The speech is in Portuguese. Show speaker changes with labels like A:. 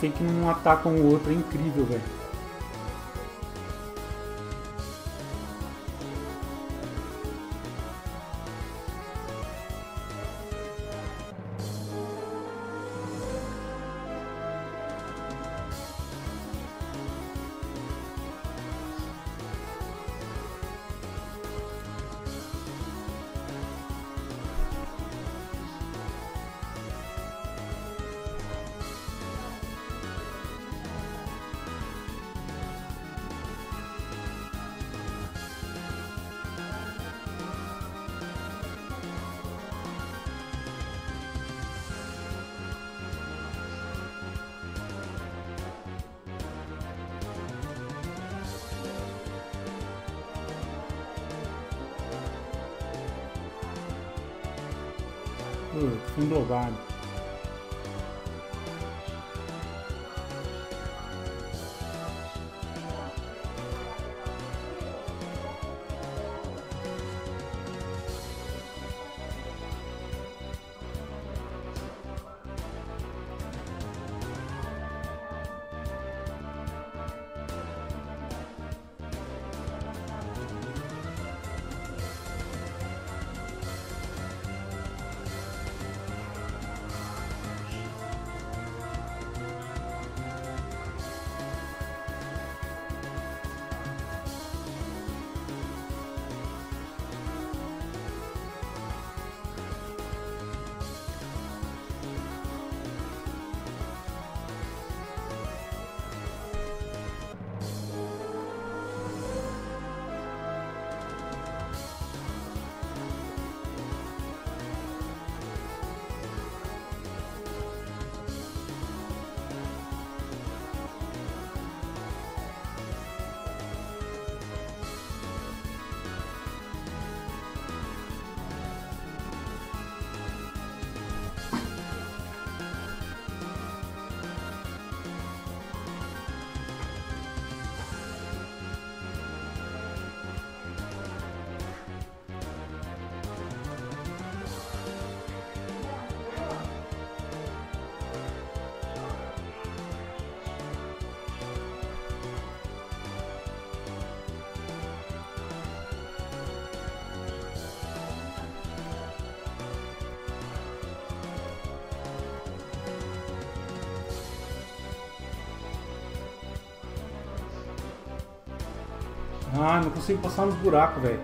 A: Fake não atacam o outro, é incrível, velho. 是青豆干 Ah, não consigo passar nos buracos, velho.